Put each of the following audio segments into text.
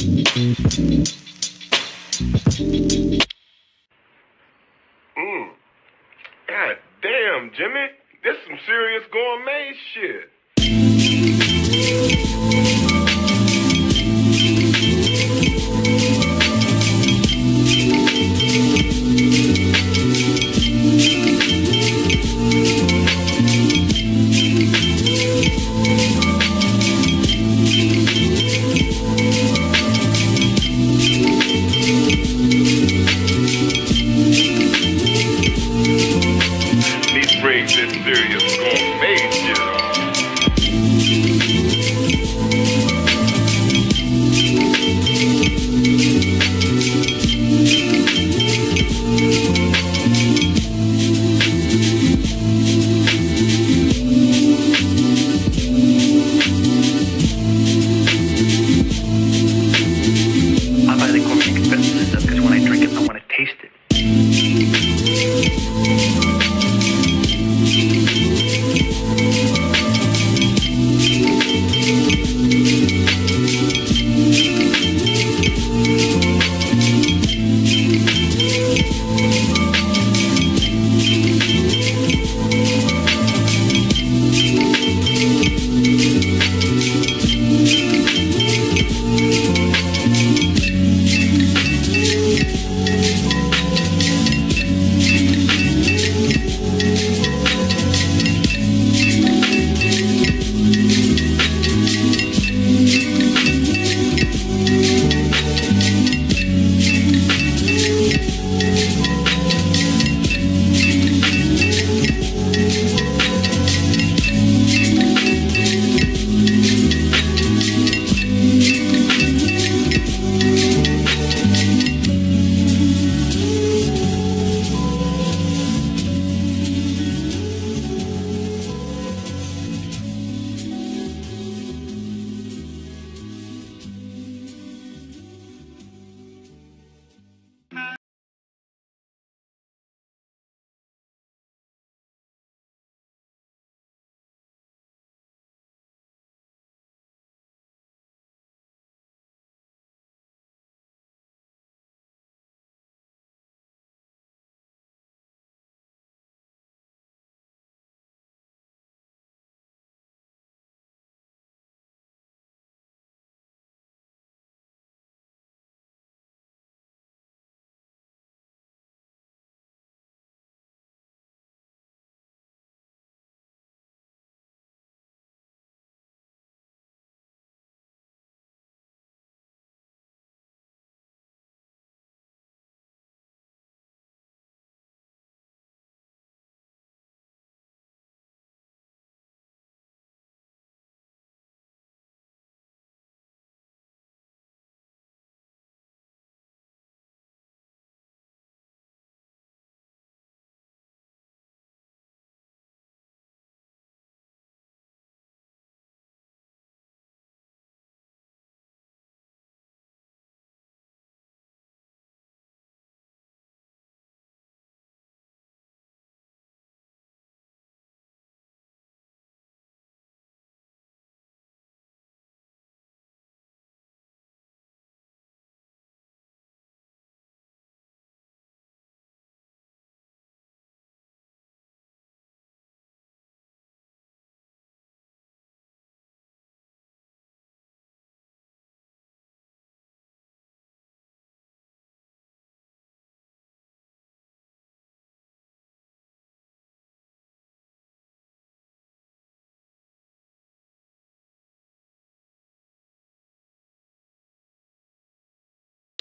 Mm. God damn, Jimmy. This some serious gourmet shit.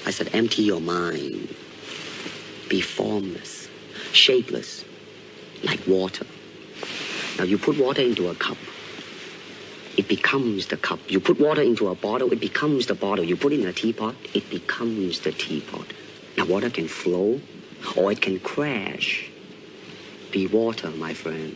I said, empty your mind. Be formless, shapeless, like water. Now you put water into a cup. It becomes the cup. You put water into a bottle, it becomes the bottle. You put it in a teapot, it becomes the teapot. Now water can flow or it can crash. Be water, my friend.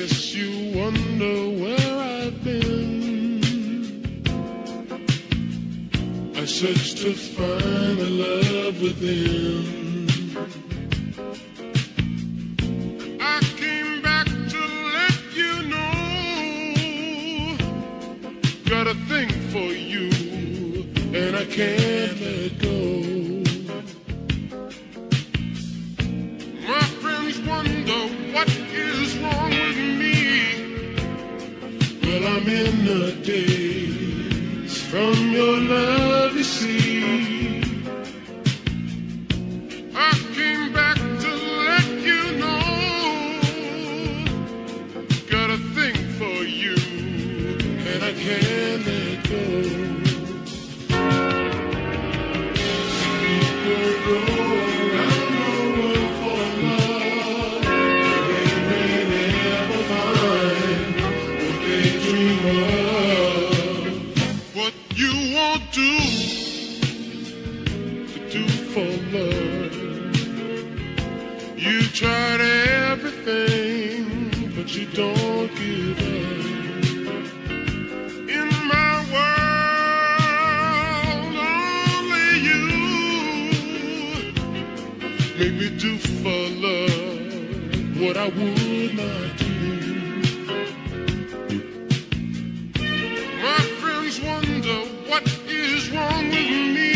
Guess you wonder where I've been. I searched to find the love within. I came back to let you know. Got a thing for you, and I can't let In the daze from your love, I would not do. My friends wonder what is wrong with me.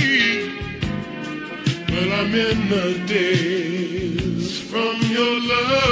Well, I'm in the daze from your love,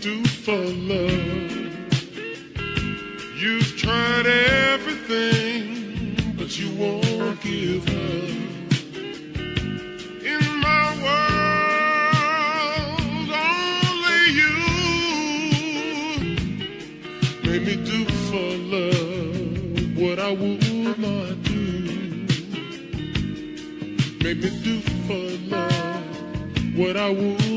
do for love. You've tried everything, but you won't give up. In my world, only you made me do for love what I would not do. Made me do for love what I would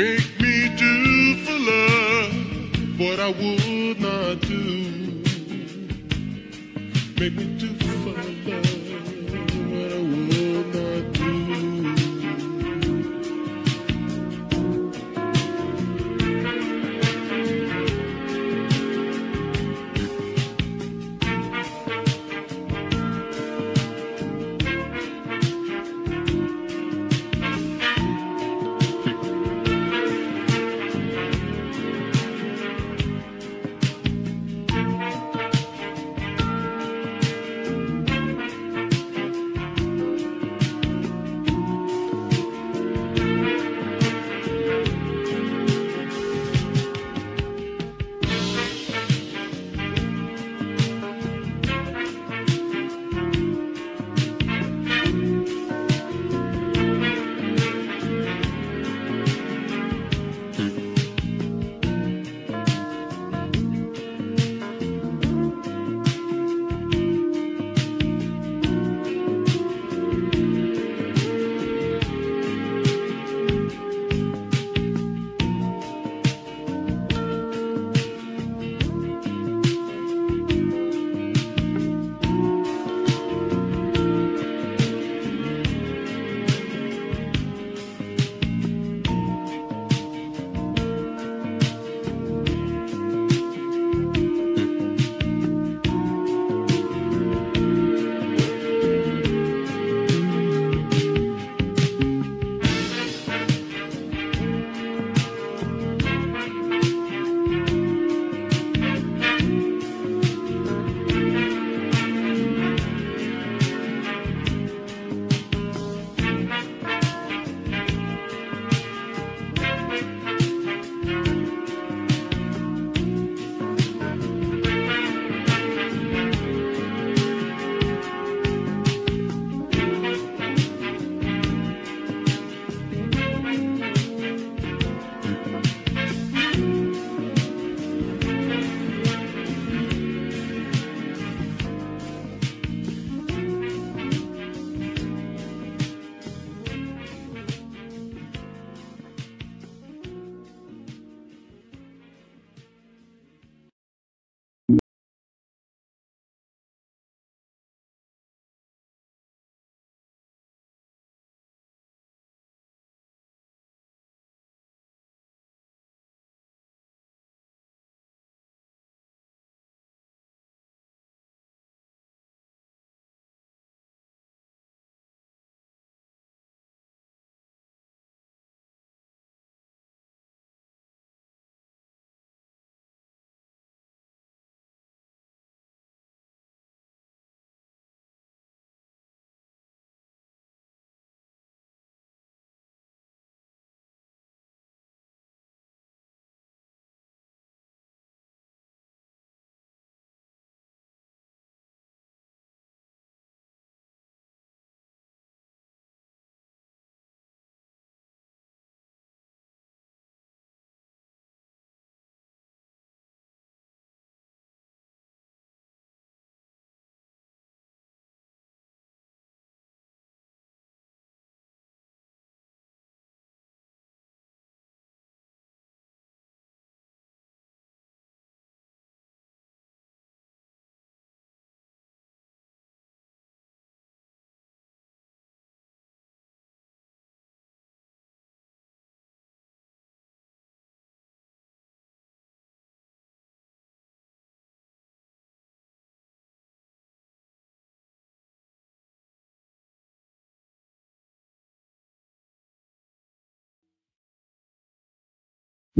Make me do for love what I would not do. Make me do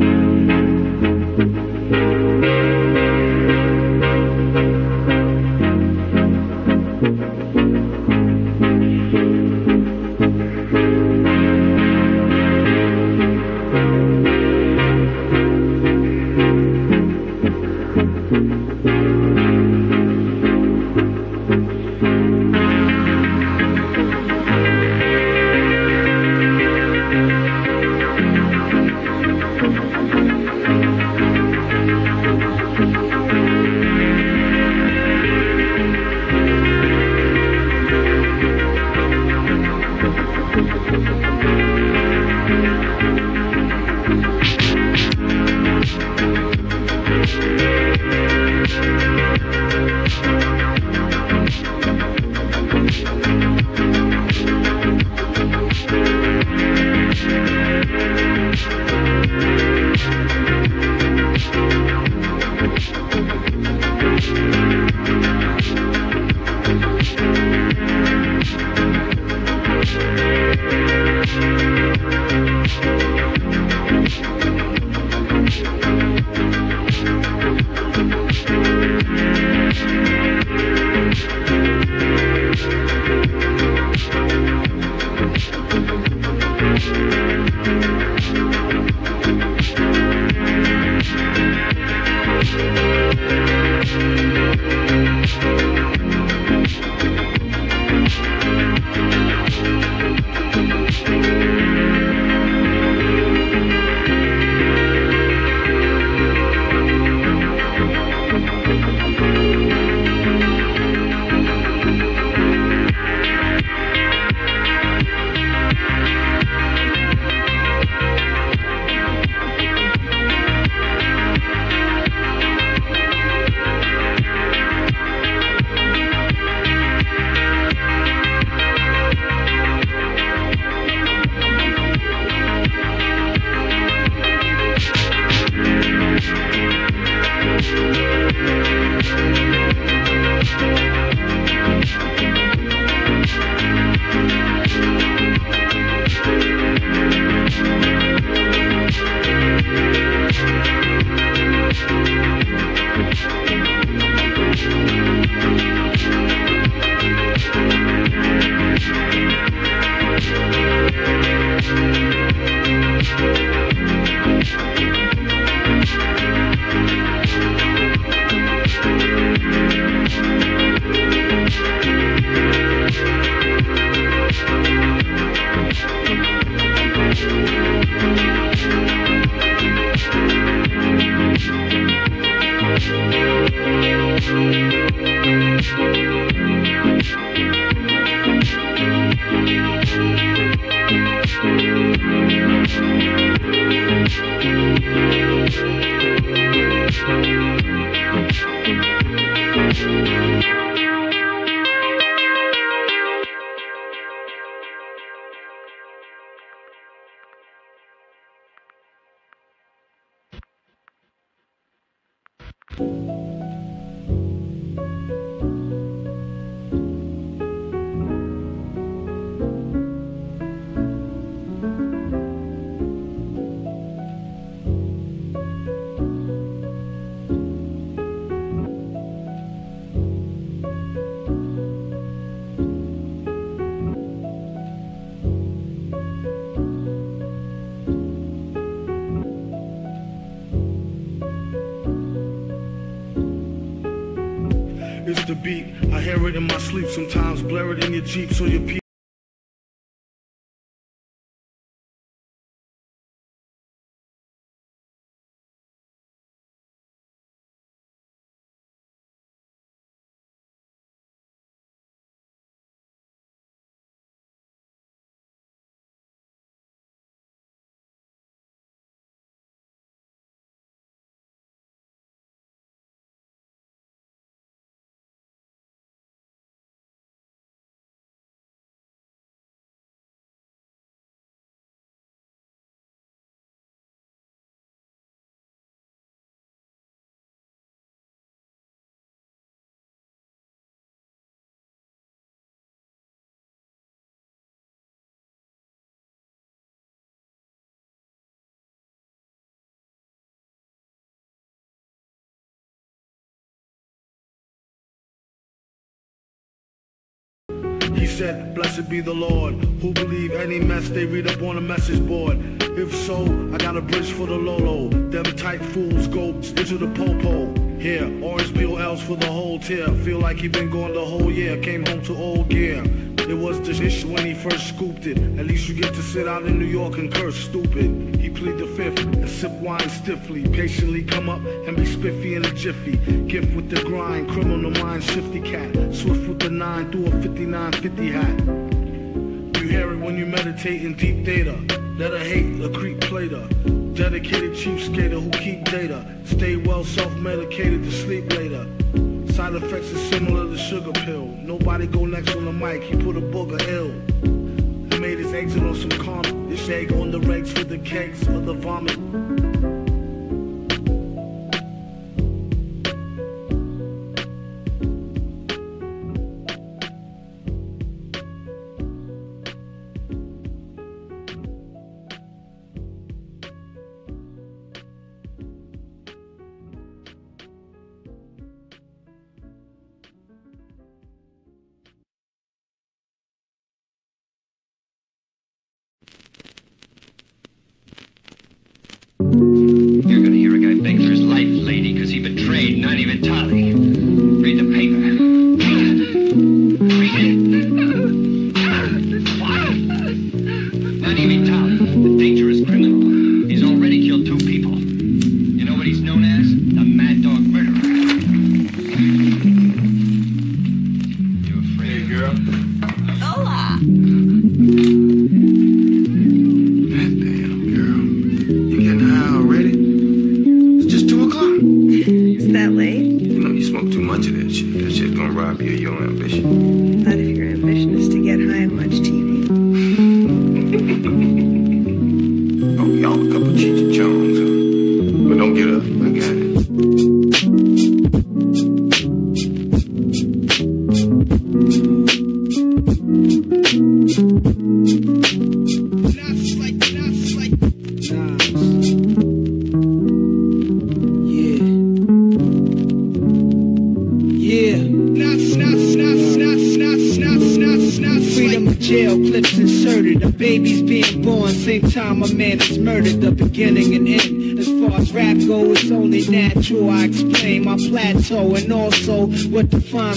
It's your Jeep so your He said, Blessed be the Lord, who believe any mess they read up on a message board. If so, I got a bridge for the Lolo. Them tight fools go into the popo. Here, orange peel BOLs for the whole tier. Feel like he been gone the whole year. Came home to old gear. It was the ish when he first scooped it. At least you get to sit out in New York and curse stupid. He plead the fifth and sip wine stiffly. Patiently come up and be spiffy in a jiffy. Gift with the grind, criminal mind, shifty cat. Swift with the nine through a 5950 hat. You hear it when you meditate in deep data. Let her hate, a creep plater. Dedicated cheap skater who keep data. Stay well self-medicated to sleep later. Side effects is similar to sugar pill. Nobody go next on the mic, he put a booger ill. He made his exit on some calm. This egg on the regs for the cakes of the vomit.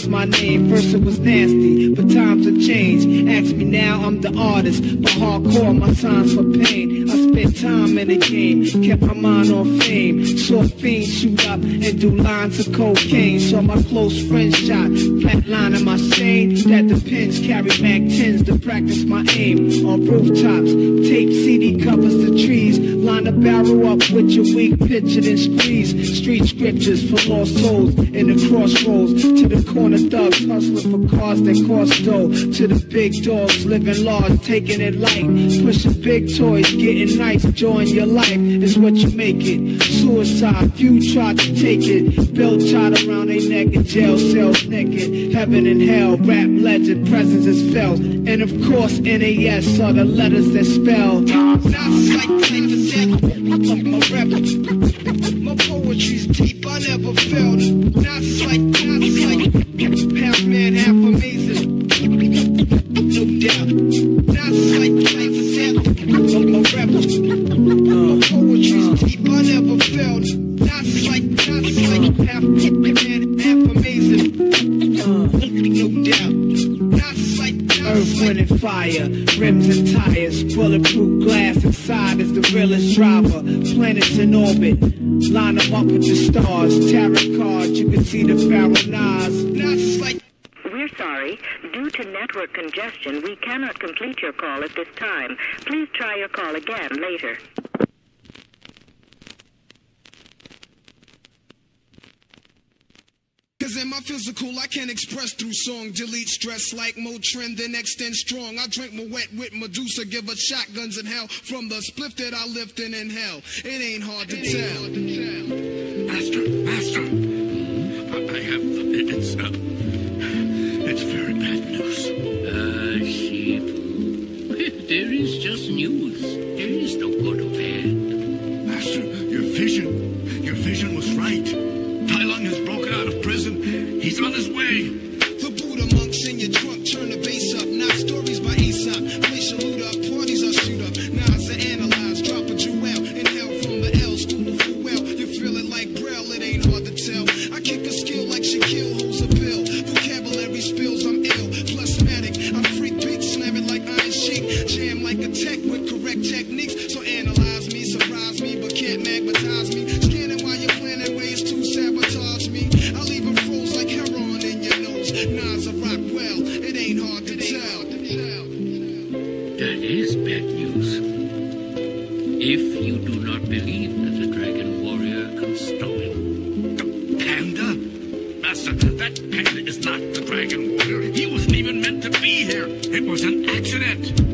My name. First it was nasty, but times have changed. Ask me now, I'm the artist, but hardcore my signs for pain. I spent time in the game, kept my mind on fame. Saw fiends shoot up do lines of cocaine. Saw my close friends shot, flatlining my shame. That the pins carry Mac 10s to practice my aim. On rooftops, tape CD covers the trees. Line the barrel up with your weak picture and squeeze. Street scriptures for lost souls in the crossroads. To the corner thugs hustling for cars that cost dough. To the big dogs living large, taking it light. Pushing big toys, getting nice, enjoying your life is what you make it. Suicide, few try to take it. Belt tied around their neck in jail cells naked. Heaven and hell, rap legend, presence is felt. And of course, NAS are the letters that spell. My Earth, wind, fire, rims and tires, bulletproof glass inside is the realest driver. Planets in orbit, line them up with the stars. Tarot cards, you can see the Nas. We're sorry. Due to network congestion, we cannot complete your call at this time. Please try your call again later. Cause in my physical, I can express through song. Delete stress like Motrin, then extend strong. I drink my wet with Medusa, give us shotguns in hell. From the spliff that I lift and inhale. It ain't hard to tell. Master, master, I, I have, it's, uh, it's very bad news. Ah, sheep. There is just news. There is no good or bad. Master, your vision, your vision was right. He's on his way. The Buddha monks in your trunk turn the bass up. Not stories by Aesop. Play your loot up. Parties I shoot up. Nods analyze. Dropping Drop a jewel. Inhale from the L. School of well. You feel it like Braille. It ain't hard to tell. I kick a skill like Shaquille holds a pill. Vocabulary spills. I'm ill. Plasmatic. I freak big. Slam it like Iron Sheik. Jam like a tech with correct techniques. monster. That panda is not the dragon warrior. He wasn't even meant to be here. It was an accident.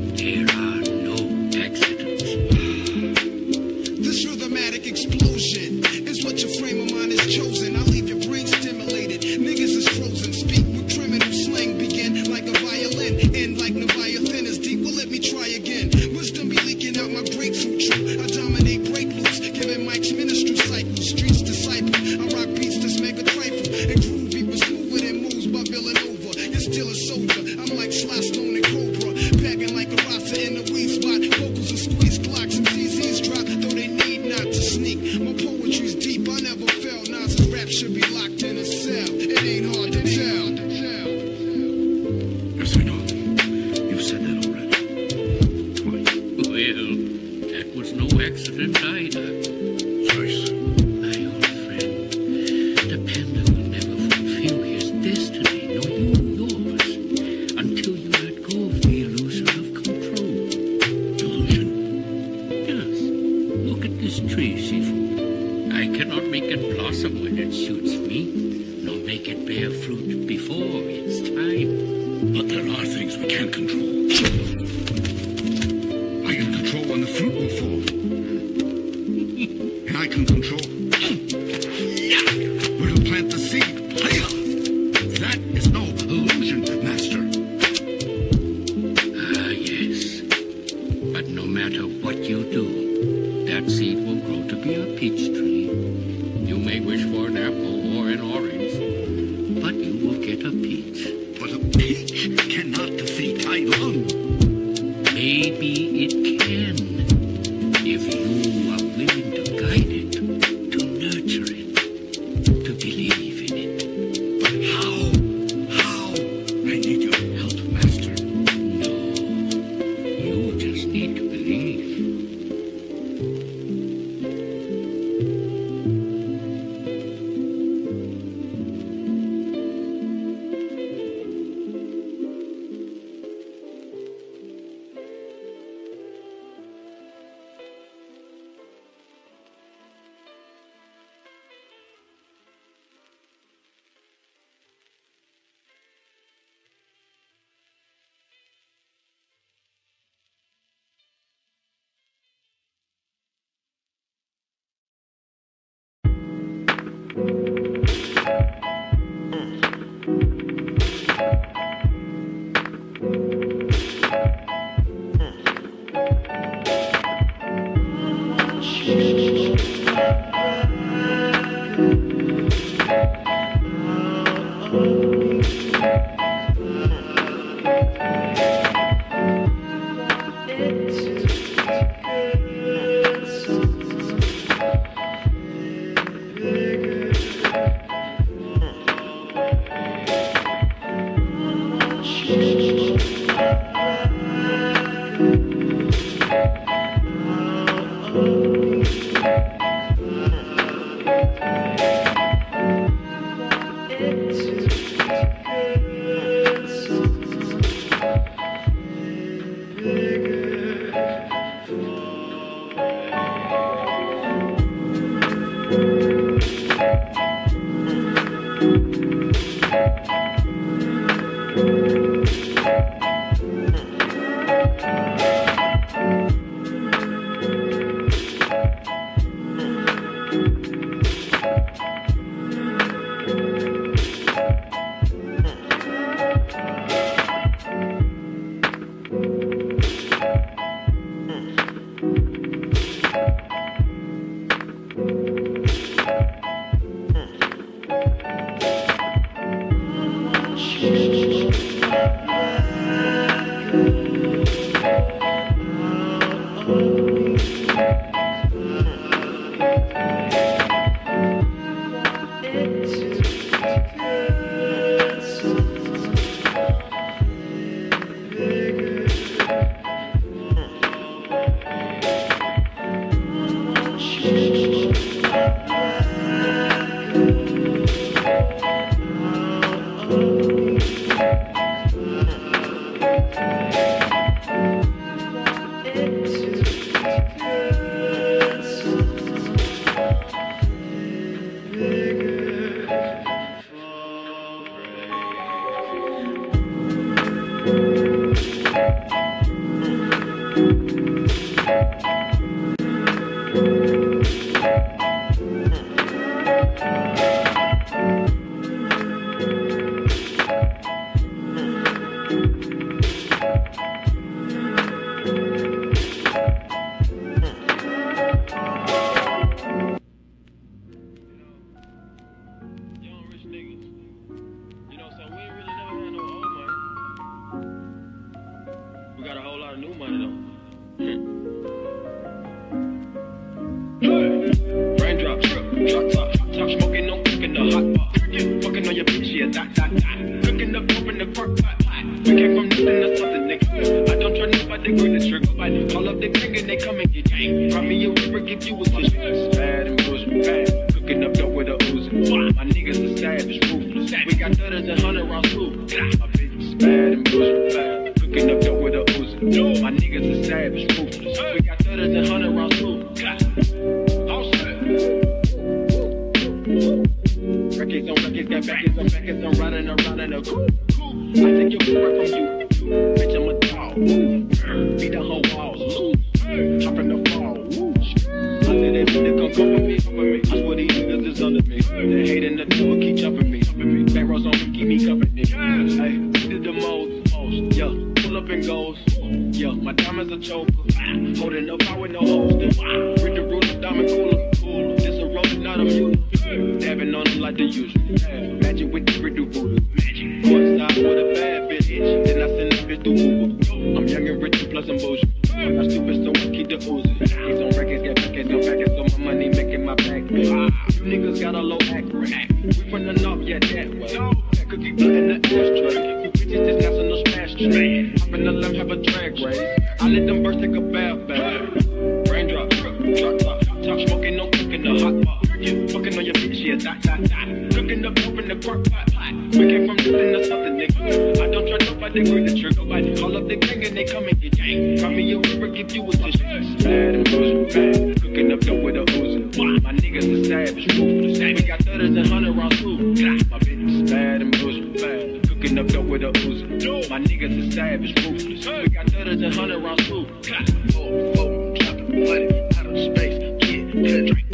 with a Uzi. My niggas is savage, ruthless. We got 30 to 100 rounds, too. Clap, four, oh, oh clap, money, out of space, get, get a drink.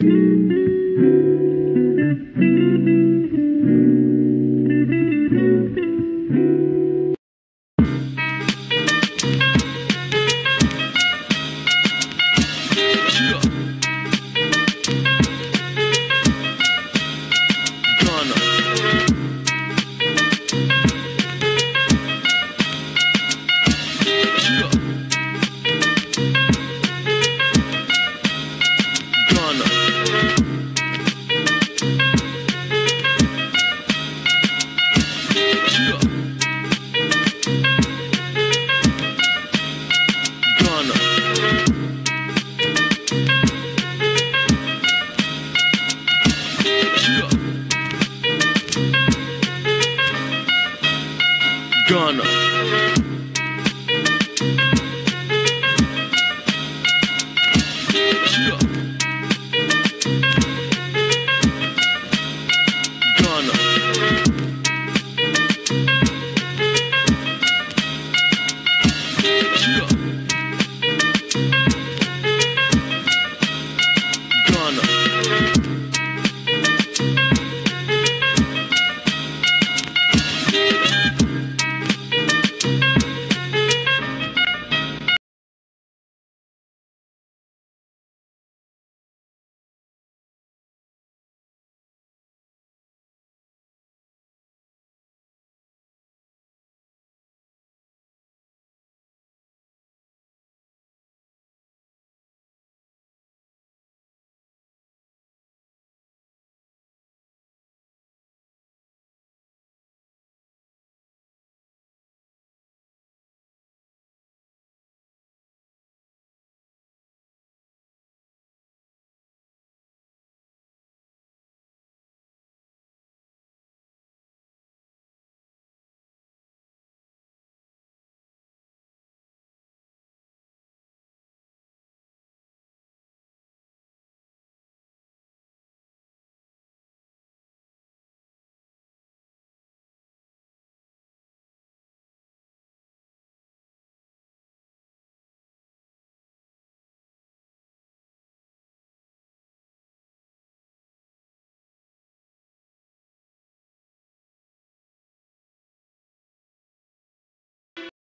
Ghana.